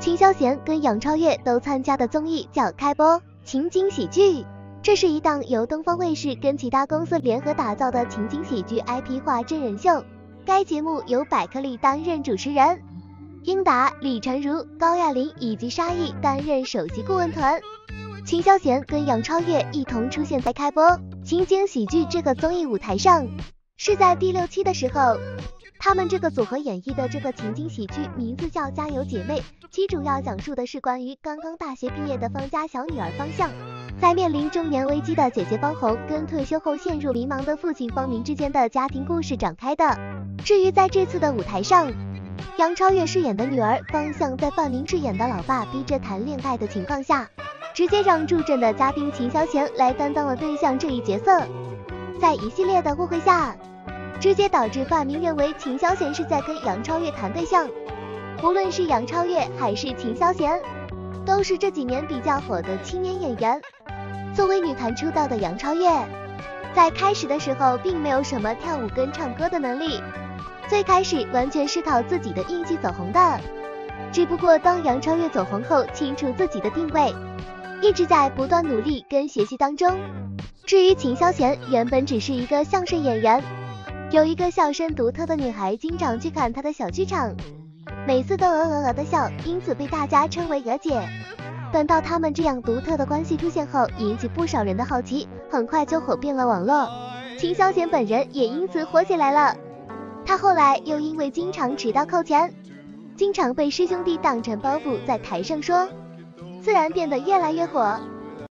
秦霄贤跟杨超越都参加的综艺叫《开播情景喜剧》，这是一档由东方卫视跟其他公司联合打造的情景喜剧 IP 化真人秀。该节目由百克力担任主持人，英达、李晨如、高亚麟以及沙溢担任首席顾问团。秦霄贤跟杨超越一同出现在《开播情景喜剧》这个综艺舞台上，是在第六期的时候。他们这个组合演绎的这个情景喜剧名字叫《加油姐妹》，其主要讲述的是关于刚刚大学毕业的方家小女儿方向，在面临中年危机的姐姐方红跟退休后陷入迷茫的父亲方明之间的家庭故事展开的。至于在这次的舞台上，杨超越饰演的女儿方向，在范明饰演的老爸逼着谈恋爱的情况下，直接让助阵的嘉宾秦霄贤来担当了对象这一角色，在一系列的误会下。直接导致范明认为秦霄贤是在跟杨超越谈对象。无论是杨超越还是秦霄贤，都是这几年比较火的青年演员。作为女团出道的杨超越，在开始的时候并没有什么跳舞跟唱歌的能力，最开始完全是靠自己的运气走红的。只不过当杨超越走红后，清楚自己的定位，一直在不断努力跟学习当中。至于秦霄贤，原本只是一个相声演员。有一个笑声独特的女孩，经常去看他的小剧场，每次都鹅鹅鹅的笑，因此被大家称为鹅姐。等到他们这样独特的关系出现后，引起不少人的好奇，很快就火遍了网络。秦霄贤本人也因此火起来了。他后来又因为经常迟到扣钱，经常被师兄弟当成包袱在台上说，自然变得越来越火。